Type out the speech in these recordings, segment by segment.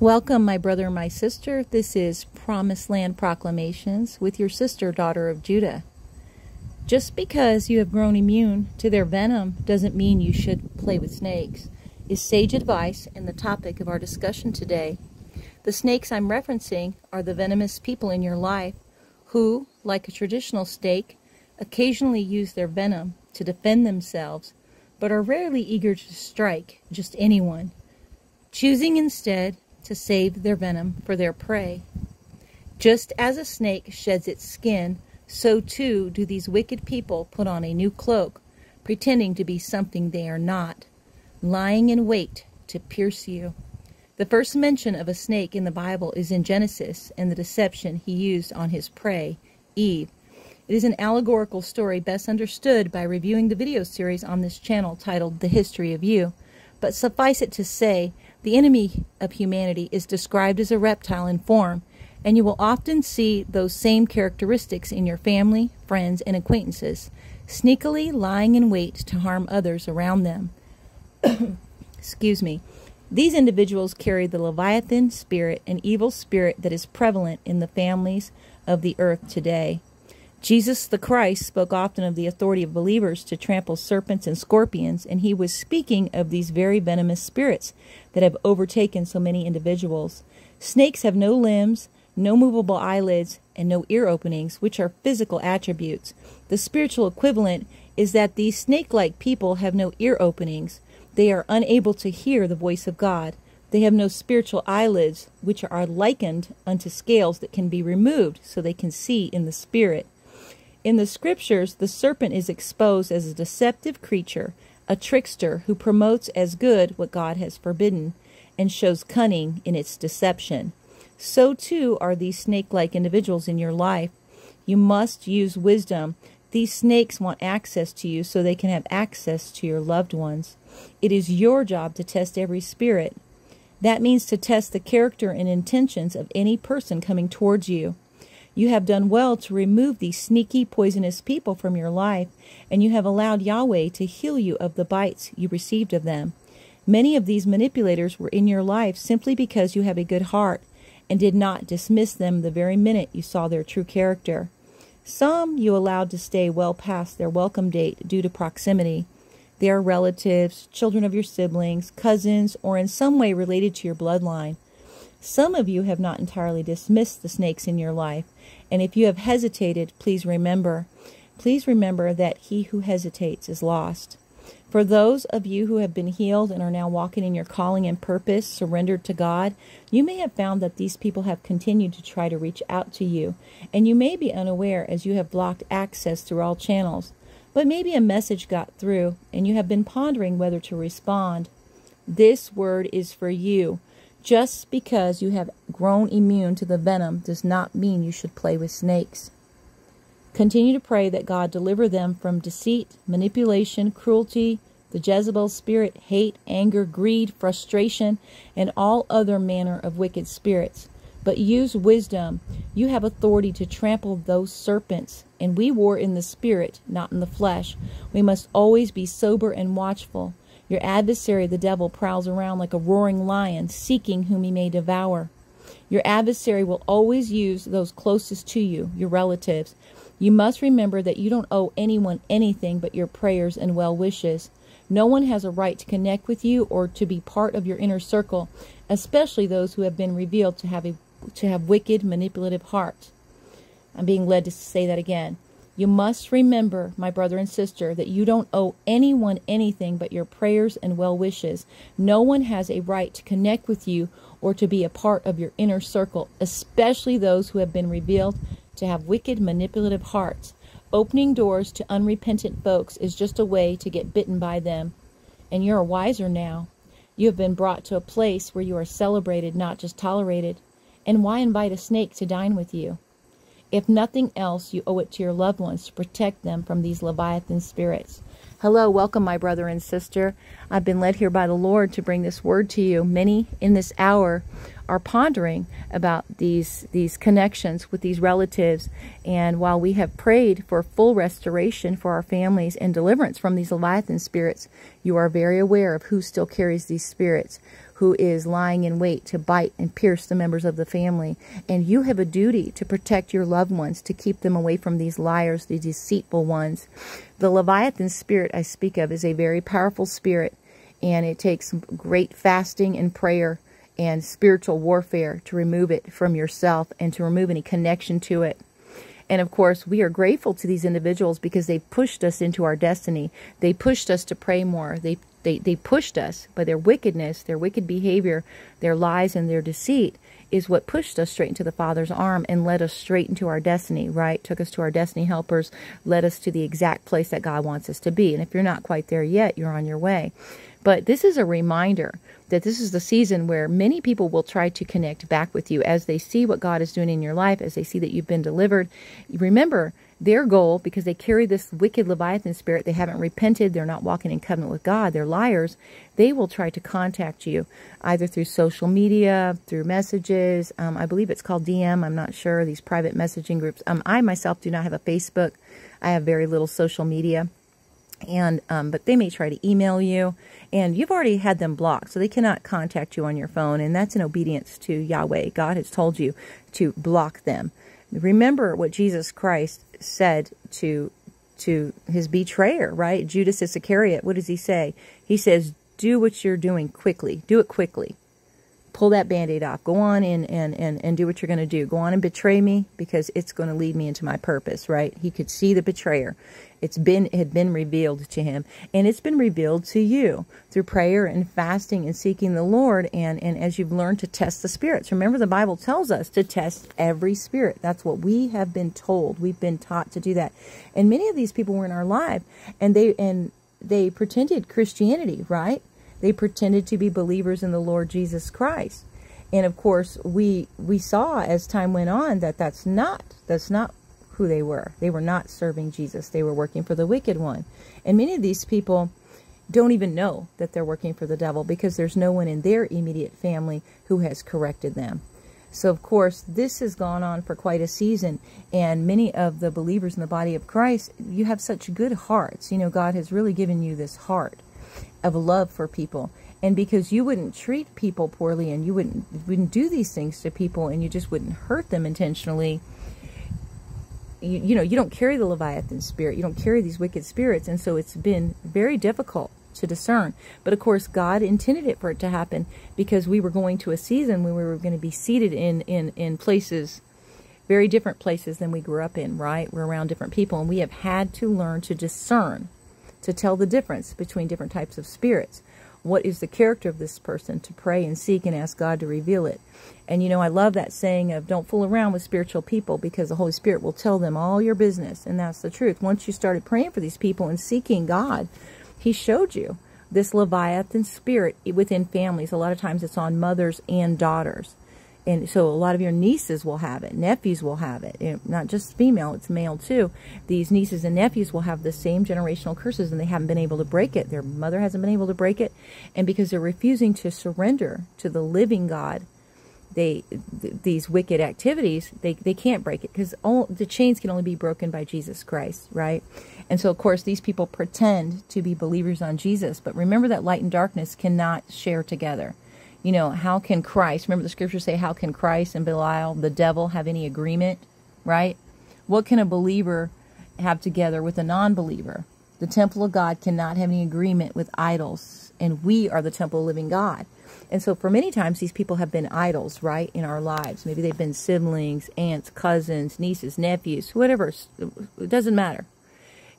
Welcome, my brother and my sister. This is Promised Land Proclamations with your sister, daughter of Judah. Just because you have grown immune to their venom doesn't mean you should play with snakes, is sage advice and the topic of our discussion today. The snakes I'm referencing are the venomous people in your life who, like a traditional snake, occasionally use their venom to defend themselves, but are rarely eager to strike just anyone, choosing instead to save their venom for their prey. Just as a snake sheds its skin, so too do these wicked people put on a new cloak, pretending to be something they are not, lying in wait to pierce you. The first mention of a snake in the Bible is in Genesis and the deception he used on his prey, Eve. It is an allegorical story best understood by reviewing the video series on this channel titled The History of You. But suffice it to say the enemy of humanity is described as a reptile in form, and you will often see those same characteristics in your family, friends, and acquaintances, sneakily lying in wait to harm others around them. Excuse me. These individuals carry the Leviathan spirit, an evil spirit that is prevalent in the families of the earth today. Jesus the Christ spoke often of the authority of believers to trample serpents and scorpions, and he was speaking of these very venomous spirits that have overtaken so many individuals. Snakes have no limbs, no movable eyelids, and no ear openings, which are physical attributes. The spiritual equivalent is that these snake like people have no ear openings. They are unable to hear the voice of God. They have no spiritual eyelids, which are likened unto scales that can be removed so they can see in the spirit. In the scriptures, the serpent is exposed as a deceptive creature, a trickster who promotes as good what God has forbidden and shows cunning in its deception. So too are these snake like individuals in your life. You must use wisdom. These snakes want access to you so they can have access to your loved ones. It is your job to test every spirit. That means to test the character and intentions of any person coming towards you. You have done well to remove these sneaky, poisonous people from your life, and you have allowed Yahweh to heal you of the bites you received of them. Many of these manipulators were in your life simply because you have a good heart and did not dismiss them the very minute you saw their true character. Some you allowed to stay well past their welcome date due to proximity. They are relatives, children of your siblings, cousins, or in some way related to your bloodline. Some of you have not entirely dismissed the snakes in your life, and if you have hesitated, please remember, please remember that he who hesitates is lost. For those of you who have been healed and are now walking in your calling and purpose, surrendered to God, you may have found that these people have continued to try to reach out to you, and you may be unaware as you have blocked access through all channels. But maybe a message got through, and you have been pondering whether to respond. This word is for you. Just because you have grown immune to the venom does not mean you should play with snakes. Continue to pray that God deliver them from deceit, manipulation, cruelty, the Jezebel spirit, hate, anger, greed, frustration, and all other manner of wicked spirits. But use wisdom. You have authority to trample those serpents, and we war in the spirit, not in the flesh. We must always be sober and watchful. Your adversary, the devil, prowls around like a roaring lion, seeking whom he may devour. Your adversary will always use those closest to you, your relatives. You must remember that you don't owe anyone anything but your prayers and well wishes. No one has a right to connect with you or to be part of your inner circle, especially those who have been revealed to have a to have wicked, manipulative hearts. I'm being led to say that again. You must remember, my brother and sister, that you don't owe anyone anything but your prayers and well wishes. No one has a right to connect with you or to be a part of your inner circle, especially those who have been revealed to have wicked, manipulative hearts. Opening doors to unrepentant folks is just a way to get bitten by them. And you're wiser now. You have been brought to a place where you are celebrated, not just tolerated. And why invite a snake to dine with you? If nothing else, you owe it to your loved ones to protect them from these Leviathan spirits. Hello, welcome, my brother and sister. I've been led here by the Lord to bring this word to you. Many in this hour are pondering about these these connections with these relatives and while we have prayed for full restoration for our families and deliverance from these leviathan spirits you are very aware of who still carries these spirits who is lying in wait to bite and pierce the members of the family. And you have a duty to protect your loved ones, to keep them away from these liars, these deceitful ones. The Leviathan spirit I speak of is a very powerful spirit, and it takes great fasting and prayer and spiritual warfare to remove it from yourself and to remove any connection to it. And of course, we are grateful to these individuals because they pushed us into our destiny. They pushed us to pray more. They they, they pushed us by their wickedness, their wicked behavior, their lies, and their deceit is what pushed us straight into the Father's arm and led us straight into our destiny, right? Took us to our destiny helpers, led us to the exact place that God wants us to be. And if you're not quite there yet, you're on your way. But this is a reminder that this is the season where many people will try to connect back with you as they see what God is doing in your life, as they see that you've been delivered. Remember, their goal, because they carry this wicked Leviathan spirit, they haven't repented, they're not walking in covenant with God, they're liars, they will try to contact you either through social media, through messages. Um, I believe it's called DM, I'm not sure, these private messaging groups. Um, I myself do not have a Facebook, I have very little social media. And um, but they may try to email you, and you've already had them blocked, so they cannot contact you on your phone, and that's in obedience to Yahweh. God has told you to block them. Remember what Jesus Christ said to to his betrayer, right? Judas Iscariot. What does he say? He says, "Do what you're doing quickly. Do it quickly." Pull that band-aid off. Go on and, and, and, and do what you're going to do. Go on and betray me because it's going to lead me into my purpose right? He could see the betrayer. It's been it had been revealed to him and it's been revealed to you through prayer and fasting and seeking the lord and and as you've learned to test the spirits. Remember the bible tells us to test every spirit. That's what we have been told. We've been taught to do that. And many of these people were in our life and they and they pretended christianity right they pretended to be believers in the Lord Jesus Christ. And of course, we we saw as time went on that that's not that's not who they were. They were not serving Jesus. They were working for the wicked one. And many of these people don't even know that they're working for the devil because there's no one in their immediate family who has corrected them. So, of course, this has gone on for quite a season, and many of the believers in the body of Christ, you have such good hearts. You know, God has really given you this heart of love for people. And because you wouldn't treat people poorly and you wouldn't wouldn't do these things to people and you just wouldn't hurt them intentionally you, you know you don't carry the leviathan spirit. You don't carry these wicked spirits. And so it's been very difficult to discern. But of course god intended it for it to happen because we were going to a season when we were going to be seated in in in places very different places than we grew up in right? We're around different people and we have had to learn to discern to tell the difference between different types of spirits. What is the character of this person to pray and seek and ask God to reveal it? And you know, I love that saying of don't fool around with spiritual people because the Holy Spirit will tell them all your business. And that's the truth. Once you started praying for these people and seeking God, He showed you this Leviathan spirit within families. A lot of times it's on mothers and daughters and so a lot of your nieces will have it. Nephews will have it. Not just female it's male too. These nieces and nephews will have the same generational curses and they haven't been able to break it. Their mother hasn't been able to break it. And because they're refusing to surrender to the living god they th these wicked activities they, they can't break it because the chains can only be broken by jesus christ right? And so of course these people pretend to be believers on jesus but remember that light and darkness cannot share together you know, how can Christ, remember the scriptures say, how can Christ and Belial, the devil, have any agreement, right? What can a believer have together with a non believer? The temple of God cannot have any agreement with idols, and we are the temple of living God. And so, for many times, these people have been idols, right, in our lives. Maybe they've been siblings, aunts, cousins, nieces, nephews, whatever. It doesn't matter.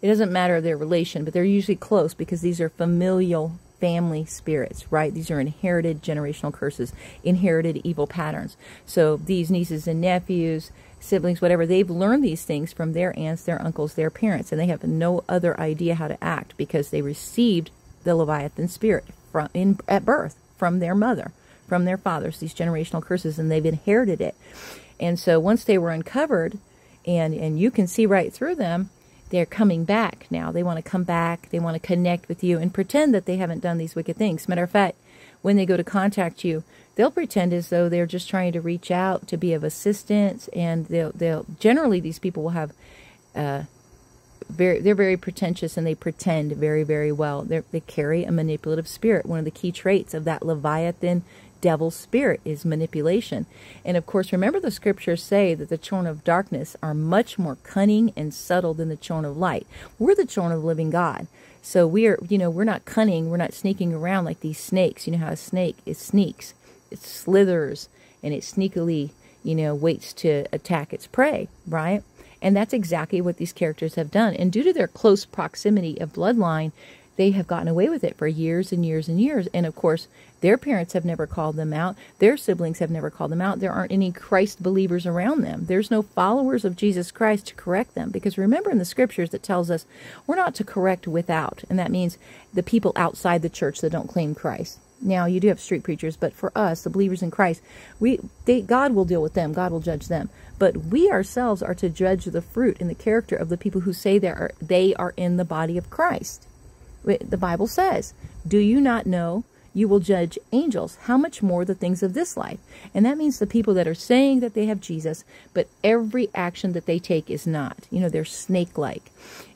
It doesn't matter their relation, but they're usually close because these are familial family spirits, right? These are inherited generational curses, inherited evil patterns. So these nieces and nephews, siblings, whatever, they've learned these things from their aunts, their uncles, their parents, and they have no other idea how to act because they received the Leviathan spirit from in at birth from their mother, from their fathers, these generational curses, and they've inherited it. And so once they were uncovered, and and you can see right through them, they're coming back now. They want to come back. They want to connect with you and pretend that they haven't done these wicked things. Matter of fact, when they go to contact you, they'll pretend as though they're just trying to reach out to be of assistance, and they'll they'll generally these people will have uh, very they're very pretentious and they pretend very very well. they they carry a manipulative spirit. One of the key traits of that Leviathan devil spirit is manipulation. And of course, remember the scriptures say that the children of darkness are much more cunning and subtle than the children of light. We're the children of the living God. So we are, you know, we're not cunning, we're not sneaking around like these snakes. You know how a snake it sneaks, it slithers, and it sneakily, you know, waits to attack its prey, right? And that's exactly what these characters have done. And due to their close proximity of bloodline, they have gotten away with it for years and years and years. And of course, their parents have never called them out. Their siblings have never called them out. There aren't any Christ believers around them. There's no followers of Jesus Christ to correct them. Because remember in the scriptures that tells us we're not to correct without. And that means the people outside the church that don't claim Christ. Now you do have street preachers, but for us, the believers in Christ, we they God will deal with them. God will judge them. But we ourselves are to judge the fruit and the character of the people who say they are they are in the body of Christ. The Bible says, Do you not know you will judge angels? How much more the things of this life? And that means the people that are saying that they have Jesus, but every action that they take is not. You know, they're snake like.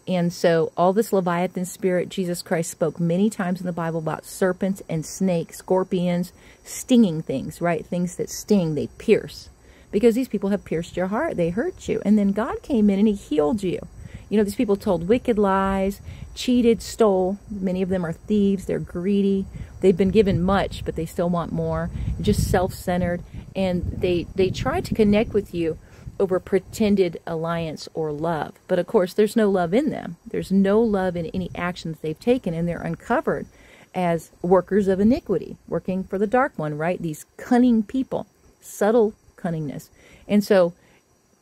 And so, all this Leviathan spirit, Jesus Christ spoke many times in the Bible about serpents and snakes, scorpions, stinging things, right? Things that sting, they pierce. Because these people have pierced your heart, they hurt you. And then God came in and He healed you. You know, these people told wicked lies, cheated, stole. Many of them are thieves. They're greedy. They've been given much, but they still want more. Just self-centered, and they they try to connect with you over pretended alliance or love. But of course, there's no love in them. There's no love in any actions they've taken, and they're uncovered as workers of iniquity, working for the dark one, right? These cunning people, subtle cunningness. And so,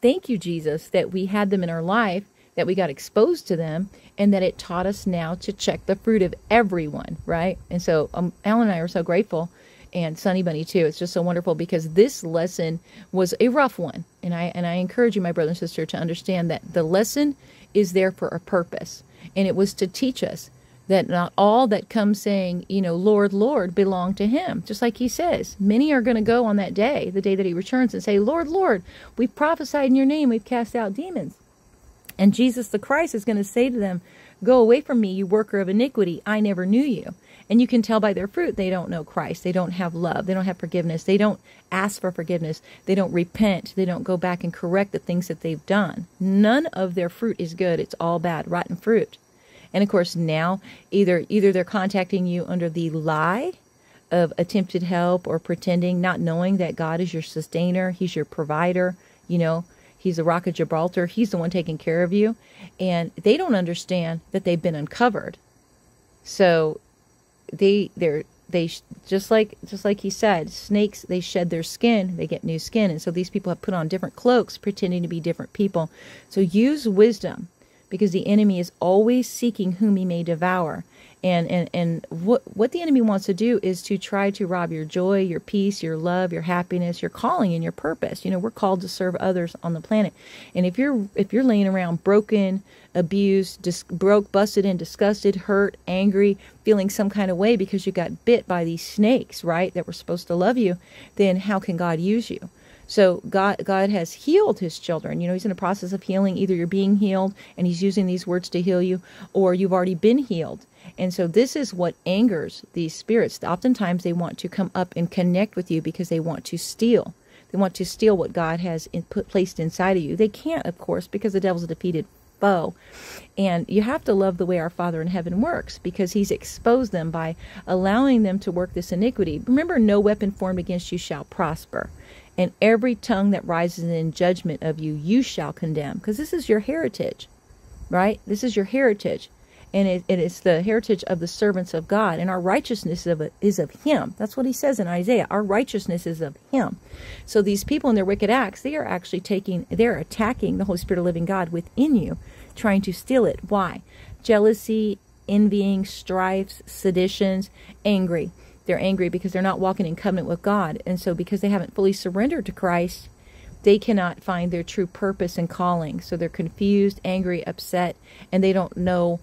thank you, Jesus, that we had them in our life that we got exposed to them and that it taught us now to check the fruit of everyone, right? And so um, Alan and I are so grateful and Sunny Bunny too. It's just so wonderful because this lesson was a rough one. And I and I encourage you, my brother and sister, to understand that the lesson is there for a purpose. And it was to teach us that not all that come saying, you know, Lord, Lord, belong to him. Just like he says, many are going to go on that day, the day that he returns, and say, Lord, Lord, we've prophesied in your name, we've cast out demons. And Jesus the Christ is going to say to them, Go away from me, you worker of iniquity. I never knew you. And you can tell by their fruit they don't know Christ. They don't have love. They don't have forgiveness. They don't ask for forgiveness. They don't repent. They don't go back and correct the things that they've done. None of their fruit is good. It's all bad, rotten fruit. And of course, now either either they're contacting you under the lie of attempted help or pretending, not knowing that God is your sustainer, He's your provider, you know, He's the rock of Gibraltar. He's the one taking care of you. And they don't understand that they've been uncovered. So they they're they just like just like he said, snakes they shed their skin, they get new skin, and so these people have put on different cloaks, pretending to be different people. So use wisdom, because the enemy is always seeking whom he may devour and and and what what the enemy wants to do is to try to rob your joy your peace your love your happiness your calling and your purpose you know we're called to serve others on the planet and if you're if you're laying around broken abused dis- broke busted and disgusted hurt angry feeling some kind of way because you got bit by these snakes right that were supposed to love you then how can god use you so God God has healed his children. You know, he's in the process of healing. Either you're being healed and he's using these words to heal you or you've already been healed. And so this is what angers these spirits. Oftentimes they want to come up and connect with you because they want to steal. They want to steal what God has in, put placed inside of you. They can't, of course, because the devil's a defeated foe. And you have to love the way our Father in heaven works because he's exposed them by allowing them to work this iniquity. Remember, no weapon formed against you shall prosper. And every tongue that rises in judgment of you, you shall condemn. Because this is your heritage, right? This is your heritage and it, it is the heritage of the servants of God, and our righteousness of is of Him. That's what He says in Isaiah. Our righteousness is of Him. So these people in their wicked acts, they are actually taking, they're attacking the Holy Spirit of living God within you, trying to steal it. Why? Jealousy, envying, strifes, seditions, angry. They're angry because they're not walking in covenant with God, and so because they haven't fully surrendered to Christ, they cannot find their true purpose and calling. So they're confused, angry, upset, and they don't know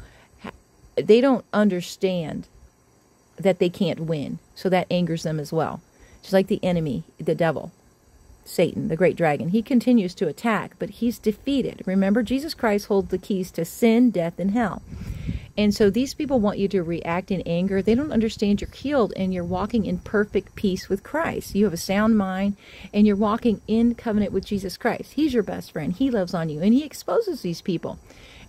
they don't understand that they can't win. So that angers them as well. Just like the enemy, the devil. Satan, the great dragon. He continues to attack, but he's defeated. Remember, Jesus Christ holds the keys to sin, death, and hell. And so these people want you to react in anger. They don't understand you're healed and you're walking in perfect peace with Christ. You have a sound mind and you're walking in covenant with Jesus Christ. He's your best friend. He loves on you and he exposes these people.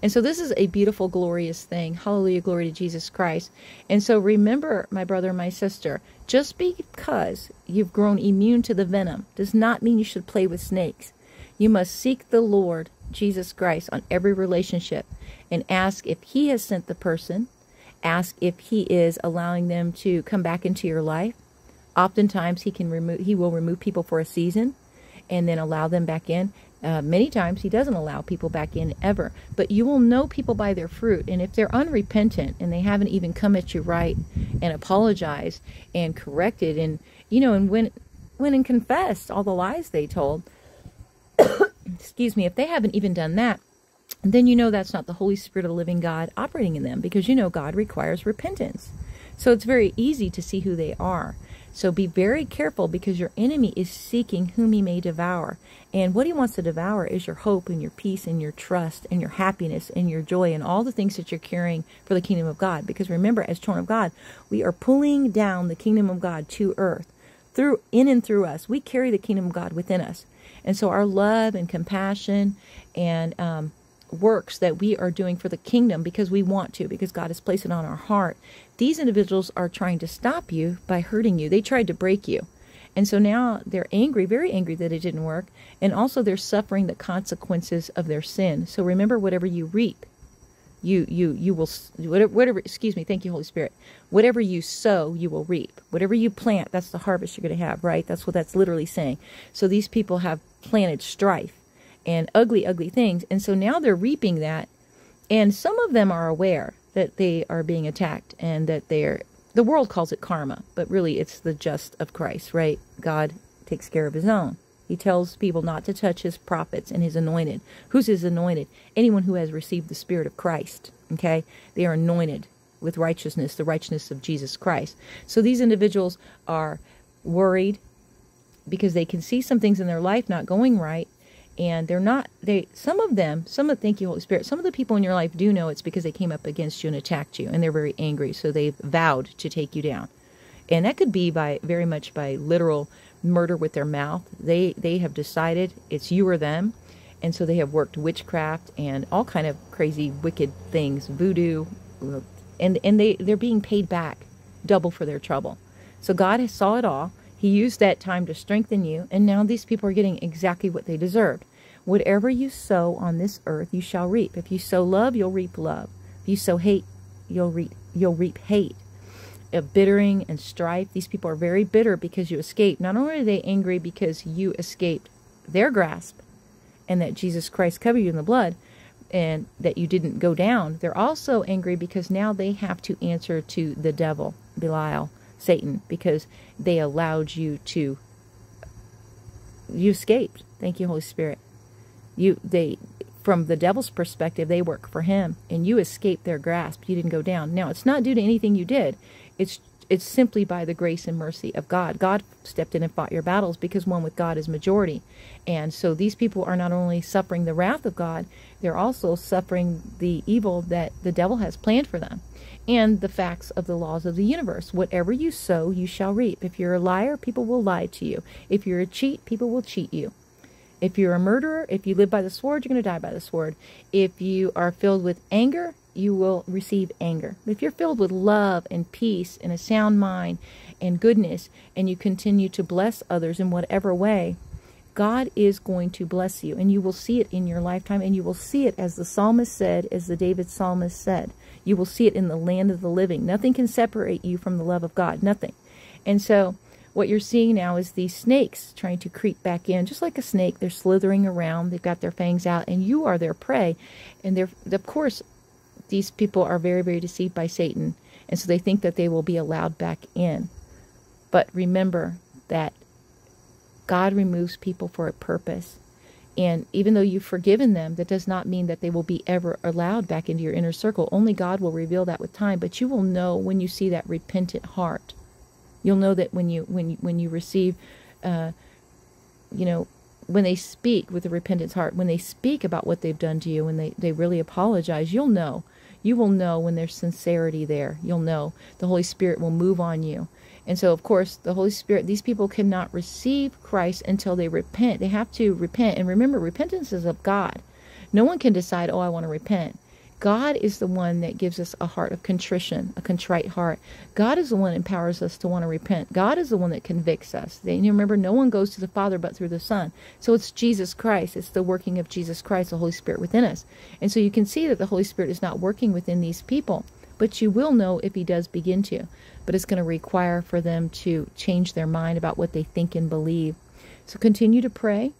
And so this is a beautiful, glorious thing. Hallelujah, glory to Jesus Christ. And so remember, my brother and my sister, just because you've grown immune to the venom does not mean you should play with snakes. You must seek the Lord Jesus Christ on every relationship and ask if He has sent the person, ask if He is allowing them to come back into your life. Oftentimes, He can remove He will remove people for a season, and then allow them back in. Uh, many times he doesn't allow people back in ever, but you will know people by their fruit. And if they're unrepentant and they haven't even come at you right and apologized and corrected and you know and went went and confessed all the lies they told, excuse me, if they haven't even done that, then you know that's not the Holy Spirit of the living God operating in them because you know God requires repentance. So it's very easy to see who they are. So be very careful because your enemy is seeking whom he may devour. And what he wants to devour is your hope and your peace and your trust and your happiness and your joy and all the things that you're carrying for the kingdom of God. Because remember, as children of God, we are pulling down the kingdom of God to earth through in and through us. We carry the kingdom of God within us. And so our love and compassion and um, works that we are doing for the kingdom because we want to, because God has placed it on our heart. These individuals are trying to stop you by hurting you. They tried to break you. And so now they're angry, very angry that it didn't work. And also they're suffering the consequences of their sin. So remember, whatever you reap, you you you will whatever, whatever excuse me thank you holy spirit whatever you sow you will reap whatever you plant that's the harvest you're going to have right that's what that's literally saying so these people have planted strife and ugly, ugly things. And so now they're reaping that. And some of them are aware that they are being attacked and that they're, the world calls it karma, but really it's the just of Christ, right? God takes care of his own. He tells people not to touch his prophets and his anointed. Who's his anointed? Anyone who has received the Spirit of Christ. Okay? They are anointed with righteousness, the righteousness of Jesus Christ. So these individuals are worried because they can see some things in their life not going right and they're not they some of them some of the thank you holy spirit some of the people in your life do know it's because they came up against you and attacked you and they're very angry so they've vowed to take you down. And that could be by very much by literal murder with their mouth. They they have decided it's you or them and so they have worked witchcraft and all kind of crazy wicked things voodoo and and they they're being paid back double for their trouble. So god saw it all he used that time to strengthen you, and now these people are getting exactly what they deserved. Whatever you sow on this earth, you shall reap. If you sow love, you'll reap love. If you sow hate, you'll reap you'll reap hate. A bittering and strife. These people are very bitter because you escaped. Not only are they angry because you escaped their grasp, and that Jesus Christ covered you in the blood, and that you didn't go down. They're also angry because now they have to answer to the devil, Belial, Satan, because they allowed you to you escaped. Thank you, Holy Spirit. You they from the devil's perspective, they work for him and you escaped their grasp. You didn't go down. Now it's not due to anything you did. It's it's simply by the grace and mercy of God. God stepped in and fought your battles because one with God is majority. And so these people are not only suffering the wrath of God, they're also suffering the evil that the devil has planned for them and the facts of the laws of the universe. Whatever you sow, you shall reap. If you're a liar, people will lie to you. If you're a cheat, people will cheat you. If you're a murderer, if you live by the sword, you're going to die by the sword. If you are filled with anger, you will receive anger. If you're filled with love and peace and a sound mind and goodness, and you continue to bless others in whatever way, God is going to bless you, and you will see it in your lifetime, and you will see it as the psalmist said, as the David psalmist said. You will see it in the land of the living. Nothing can separate you from the love of God. Nothing. And so what you're seeing now is these snakes trying to creep back in, just like a snake. They're slithering around. They've got their fangs out, and you are their prey. And they're, of course, these people are very, very deceived by Satan, and so they think that they will be allowed back in. But remember that God removes people for a purpose. And even though you've forgiven them, that does not mean that they will be ever allowed back into your inner circle. Only God will reveal that with time. But you will know when you see that repentant heart. You'll know that when you when you, when you receive uh, you know, when they speak with a repentant heart, when they speak about what they've done to you, when they, they really apologize, you'll know. You will know when there's sincerity there. You'll know. The Holy Spirit will move on you. And so, of course, the Holy Spirit, these people cannot receive Christ until they repent. They have to repent. And remember, repentance is of God. No one can decide, oh, I want to repent. God is the one that gives us a heart of contrition, a contrite heart. God is the one that empowers us to want to repent. God is the one that convicts us. And you remember, no one goes to the Father but through the Son. So it's Jesus Christ. It's the working of Jesus Christ, the Holy Spirit within us. And so you can see that the Holy Spirit is not working within these people. But you will know if he does begin to. But it's going to require for them to change their mind about what they think and believe. So continue to pray.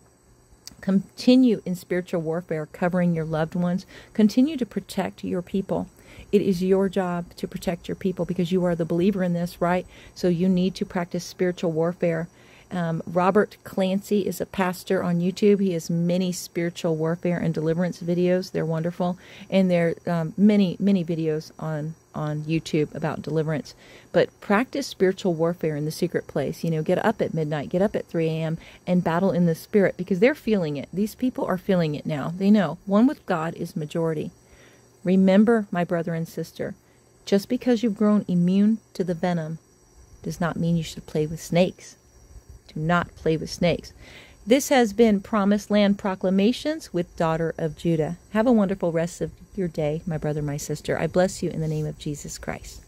Continue in spiritual warfare, covering your loved ones. Continue to protect your people. It is your job to protect your people because you are the believer in this, right? So you need to practice spiritual warfare. Um, Robert Clancy is a pastor on YouTube. He has many spiritual warfare and deliverance videos. They're wonderful, and there are um, many many videos on on YouTube about deliverance. But practice spiritual warfare in the secret place. You know, get up at midnight, get up at 3 a.m., and battle in the spirit because they're feeling it. These people are feeling it now. They know one with God is majority. Remember, my brother and sister, just because you've grown immune to the venom does not mean you should play with snakes. Not play with snakes. This has been Promised Land Proclamations with Daughter of Judah. Have a wonderful rest of your day, my brother, my sister. I bless you in the name of Jesus Christ.